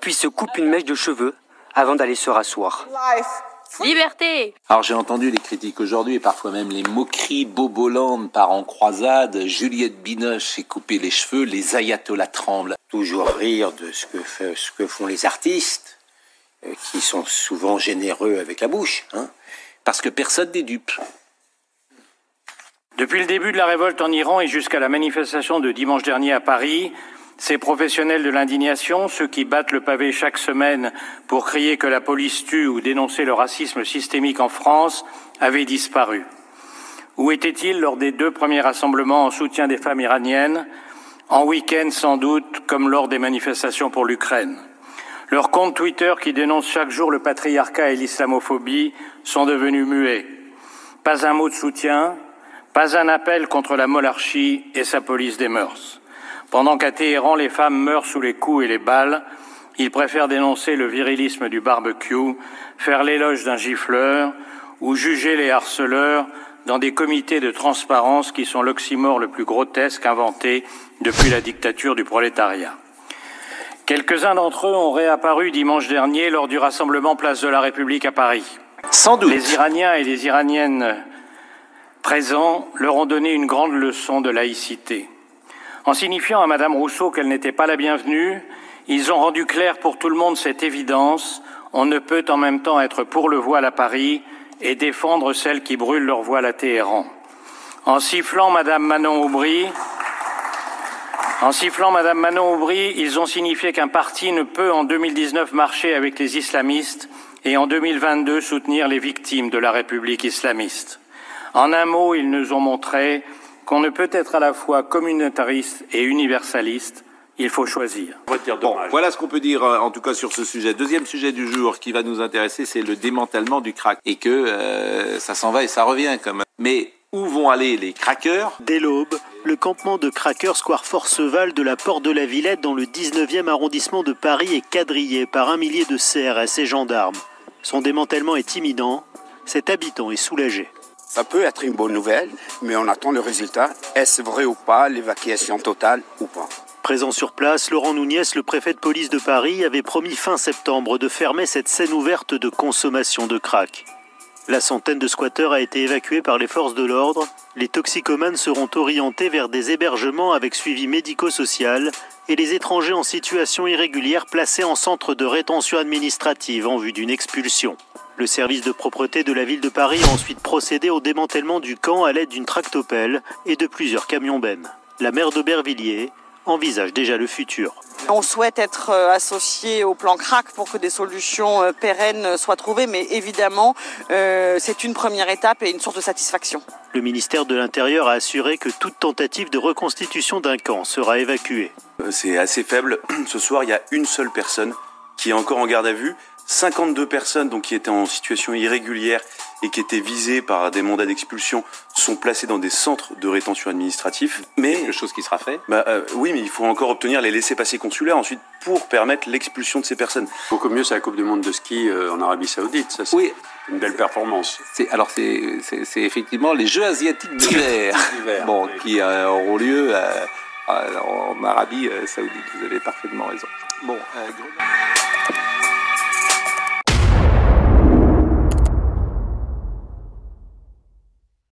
puis se coupe une mèche de cheveux avant d'aller se rasseoir. Liberté Alors j'ai entendu les critiques aujourd'hui et parfois même les moqueries Boboland part en croisade, Juliette Binoche s'est coupé les cheveux, les ayatollahs tremblent. Toujours rire de ce que, fait- ce que font les artistes, euh, qui sont souvent généreux avec la bouche. Hein. Parce que personne n'est dupe. Depuis le début de la révolte en Iran et jusqu'à la manifestation de dimanche dernier à Paris, ces professionnels de l'indignation, ceux qui battent le pavé chaque semaine pour crier que la police tue ou dénoncer le racisme systémique en France, avaient disparu. Où étaient-ils lors des deux premiers rassemblements en soutien des femmes iraniennes, en week-end sans doute, comme lors des manifestations pour l'Ukraine Leurs comptes Twitter qui dénoncent chaque jour le patriarcat et l'islamophobie sont devenus muets. Pas un mot de soutien, pas un appel contre la monarchie et sa police des mœurs. Pendant qu'à Téhéran, les femmes meurent sous les coups et les balles, ils préfèrent dénoncer le virilisme du barbecue, faire l'éloge d'un gifleur ou juger les harceleurs dans des comités de transparence qui sont l'oxymore le plus grotesque inventé depuis la dictature du prolétariat. Quelques-uns d'entre eux ont réapparu dimanche dernier lors du rassemblement Place de la République à Paris. Sans doute. Les Iraniens et les Iraniennes présents leur ont donné une grande leçon de laïcité. En signifiant à Madame Rousseau qu'elle n'était pas la bienvenue, ils ont rendu clair pour tout le monde cette évidence on ne peut en même temps être pour le voile à Paris et défendre celles qui brûlent leur voile à Téhéran. En sifflant Madame Manon Aubry, en sifflant Madame Manon Aubry, ils ont signifié qu'un parti ne peut en 2019 marcher avec les islamistes et en 2022 soutenir les victimes de la République islamiste. En un mot, ils nous ont montré qu'on ne peut être à la fois communautariste et universaliste, il faut choisir. Bon, voilà ce qu'on peut dire euh, en tout cas sur ce sujet. Deuxième sujet du jour qui va nous intéresser, c'est le démantèlement du crack. Et que euh, ça s'en va et ça revient quand même. Mais où vont aller les crackers? Dès l'aube, le campement de Cracker Square Forceval de la Porte de la Villette dans le 19e arrondissement de Paris est quadrillé par un millier de CRS et gendarmes. Son démantèlement est imminent, cet habitant est soulagé. Ça peut être une bonne nouvelle, mais on attend le résultat. Est-ce vrai ou pas, l'évacuation totale ou pas? Présent sur place, Laurent Nouniès, le préfet de police de Paris, avait promis fin septembre de fermer cette scène ouverte de consommation de crack. La centaine de squatteurs a été évacuée par les forces de l'ordre. Les toxicomanes seront orientés vers des hébergements avec suivi médico-social et les étrangers en situation irrégulière placés en centre de rétention administrative en vue d'une expulsion. Le service de propreté de la ville de Paris a ensuite procédé au démantèlement du camp à l'aide d'une tractopelle et de plusieurs camions bennes. La maire d'Aubervilliers envisage déjà le futur. On souhaite être euh, associé au plan crack pour que des solutions euh, pérennes soient trouvées, mais évidemment, euh, c'est une première étape et une source de satisfaction. Le ministère de l'Intérieur a assuré que toute tentative de reconstitution d'un camp sera évacuée. Euh, C'est assez faible. Ce soir, il y a une seule personne qui est encore en garde à vue. 52 personnes donc, qui étaient en situation irrégulière et qui étaient visées par des mandats d'expulsion sont placées dans des centres de rétention administratif. Mais Quelque chose qui sera fait bah, euh, oui, mais il faut encore obtenir les laissés-passer consulaires ensuite pour permettre l'expulsion de ces personnes. Beaucoup mieux, c'est la Coupe du Monde de ski euh, en Arabie Saoudite. Ça, c'est Oui, une belle performance. c'est alors c'est c'est- c'est effectivement les Jeux asiatiques d'hiver, bon, oui. qui euh, auront lieu en Arabie Saoudite. Vous avez parfaitement raison. Bon,